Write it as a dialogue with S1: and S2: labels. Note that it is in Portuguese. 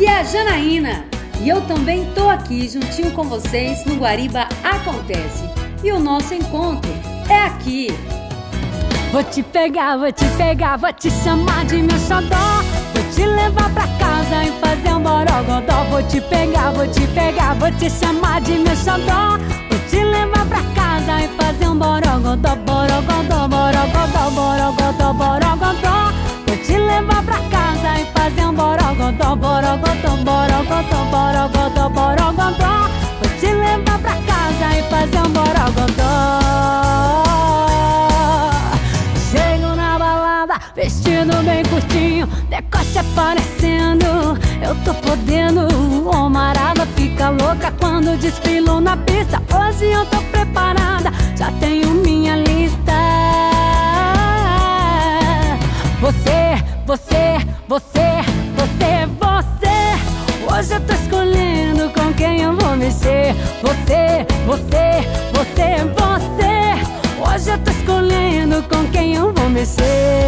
S1: aqui é a Janaína e eu também tô aqui juntinho com vocês no Guariba Acontece. E o nosso encontro é aqui.
S2: Vou te pegar, vou te pegar, vou te chamar de meu xodó Vou te levar pra casa e fazer um borogodó Vou te pegar, vou te pegar, vou te chamar de meu xodó Vou te levar pra casa e fazer um borogodó Borogodó, borogodó, borogodó, Borogodó, borogodó, borogodó, borogodó Vou te levar pra casa e fazer um borogodó Vestido bem curtinho, decote aparecendo. Eu tô podendo, o marada fica louca quando desfilo na pista. Hoje eu tô preparada, já tenho minha lista. Você, você, você, Você, você, você, você. Hoje eu tô escolhendo com quem eu vou mexer